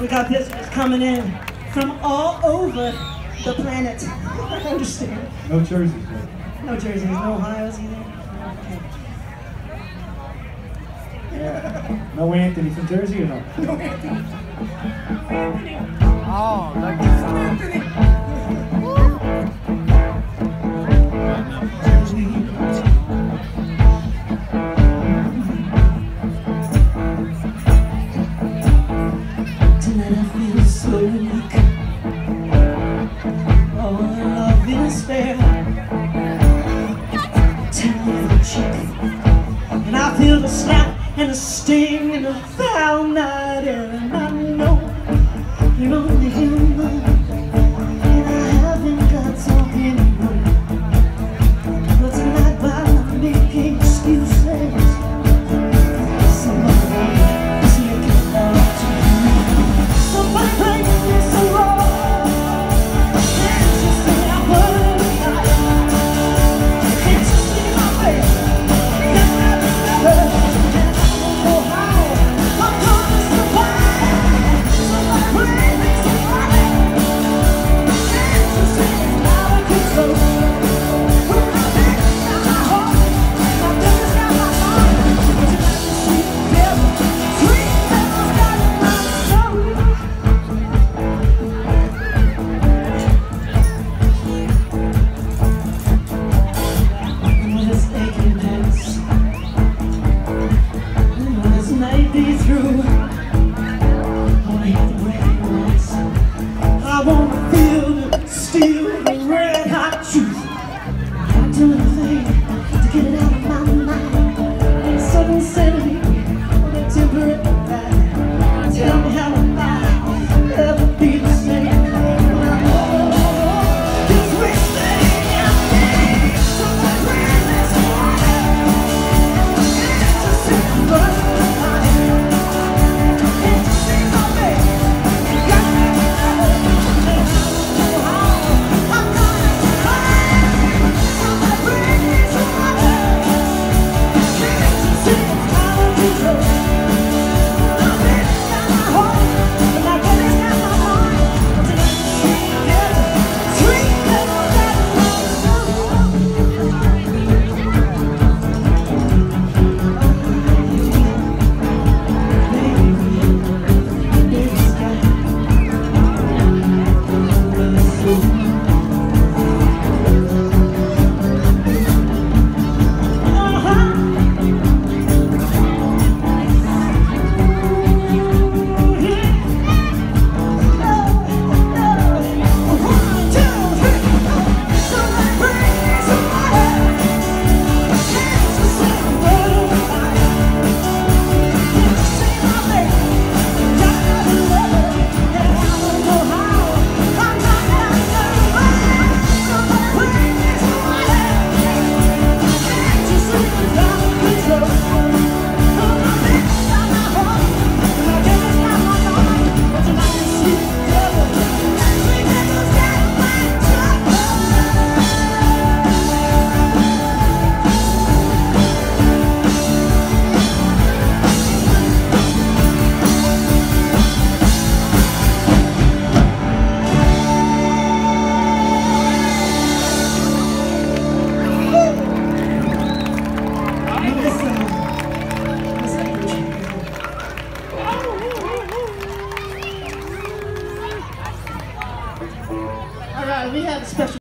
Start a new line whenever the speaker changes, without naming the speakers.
We got visitors coming in from all over the planet. I understand.
No jerseys. Right?
No jerseys. No Ohio's either. Okay. Yeah.
No Anthony from Jersey or no?
No
Anthony. oh, like so unique. Oh, love is fair. Tell me the cheek. And I feel the slap and the sting and the foul night air. sunset. you.